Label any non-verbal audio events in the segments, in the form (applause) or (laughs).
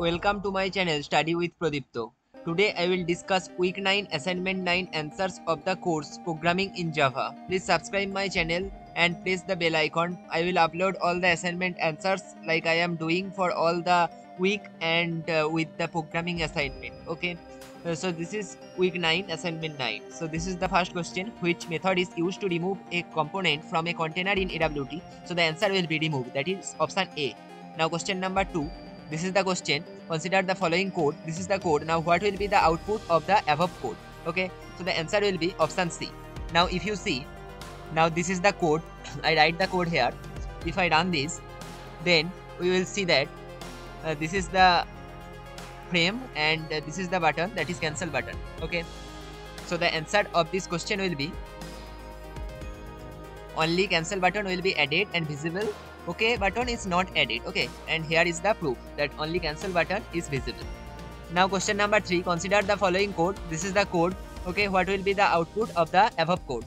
welcome to my channel Study with Pradipta. Today I will discuss week 9 assignment 9 answers of the course programming in Java. Please subscribe my channel and press the bell icon. I will upload all the assignment answers like I am doing for all the week and uh, with the programming assignment. Okay. Uh, so this is week 9 assignment 9 so this is the first question which method is used to remove a component from a container in awt so the answer will be removed that is option a now question number 2 this is the question. Consider the following code. This is the code. Now what will be the output of the above code? Okay so the answer will be option c. Now if you see now this is the code. (laughs) I write the code here. If i run this then we will see that uh, this is the frame and uh, this is the button that is cancel button. Okay so the answer of this question will be only cancel button will be added and visible okay button is not added okay? And here is the proof that only cancel button is visible. Now question number three consider the following code. This is the code okay? What will be the output of the above code?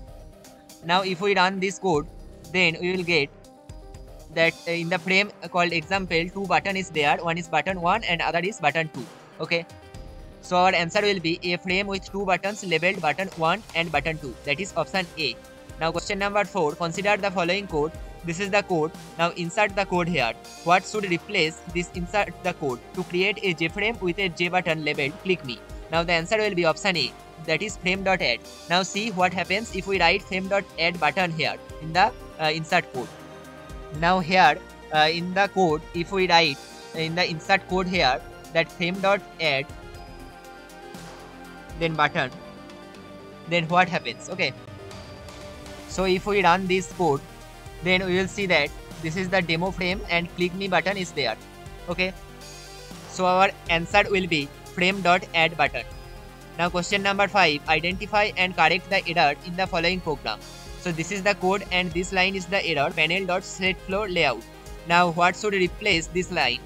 Now if we run this code then we will get that uh, in the frame called example two button is there. One is button 1 and other is button 2 okay? So our answer will be a frame with two buttons labeled button 1 and button 2 that is option a. Now question number 4 consider the following code this is the code. Now insert the code here. What should replace this insert the code? To create a jframe with a j button labeled click me. Now the answer will be option a. That is frame.add now see what happens if we write frame.add button here in the uh, insert code. Now here uh, in the code if we write in the insert code here that frame dot add then button then what happens? Okay. So if we run this code then we will see that this is the demo frame and click me button is there. Okay? So our answer will be frame dot add button. Now question number 5 identify and correct the error in the following program. So this is the code and this line is the error. Panel dot set layout. Now what should replace this line?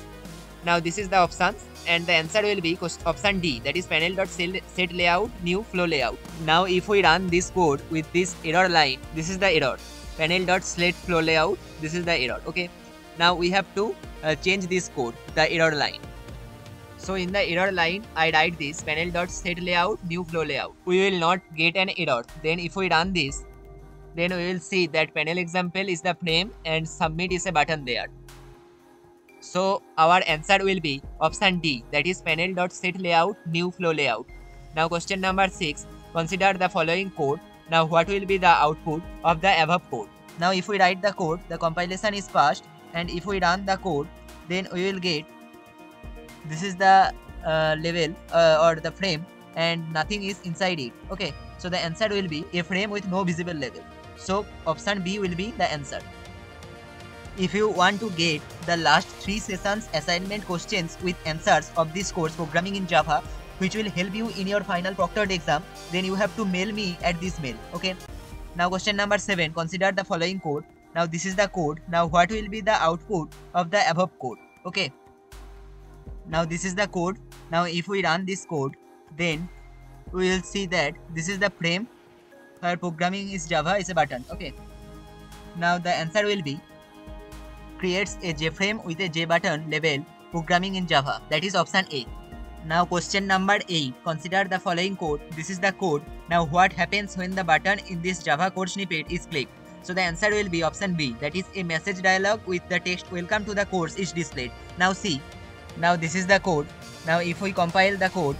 Now this is the options and the answer will be option D. That is panel dot set layout new flow layout. Now if we run this code with this error line this is the error panel dot set flow layout this is the error okay. Now we have to uh, change this code the error line. So in the error line, I write this panel dot set layout new flow layout. We will not get an error. Then if we run this, then we will see that panel example is the frame and submit is a button there. So our answer will be option D that is panel.set layout new flow layout. Now question number 6 consider the following code. Now what will be the output of the above code? Now if we write the code the compilation is passed and if we run the code then we will get this is the uh, level uh, or the frame and nothing is inside it okay so the answer will be a frame with no visible level so option B will be the answer. If you want to get the last 3 sessions assignment questions with answers of this course programming in Java which will help you in your final proctored exam then you have to mail me at this mail okay. Now question number 7 consider the following code. Now this is the code. Now what will be the output of the above code okay. Now this is the code. Now if we run this code then we will see that this is the frame where programming is Java is a button. Okay. Now the answer will be creates a JFrame with a J button label programming in Java. That is option A. Now question number 8. Consider the following code. This is the code. Now what happens when the button in this Java code snippet is clicked? So the answer will be option B. That is a message dialog with the text welcome to the course is displayed. Now see. Now this is the code. Now if we compile the code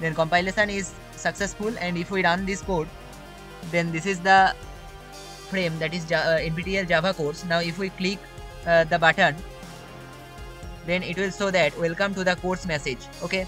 then compilation is successful and if we run this code then this is the frame that is uh, NPTEL Java course. Now if we click uh, the button then it will show that welcome to the course message okay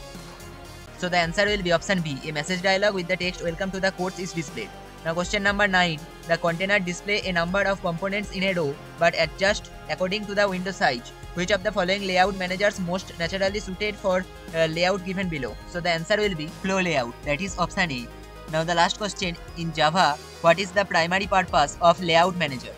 so the answer will be option B a message dialog with the text welcome to the course is displayed now question number 9 the container display a number of components in a row but adjust according to the window size which of the following layout managers most naturally suited for uh, layout given below? So the answer will be flow layout that is option A. Now the last question in Java what is the primary purpose of layout manager?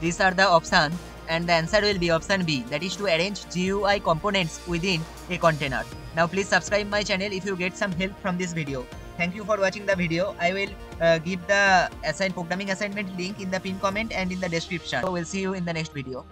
These are the options and the answer will be option B that is to arrange GUI components within a container. Now please subscribe my channel if you get some help from this video. Thank you for watching the video. I will uh, give the assign programming assignment link in the pin comment and in the description. So we'll see you in the next video.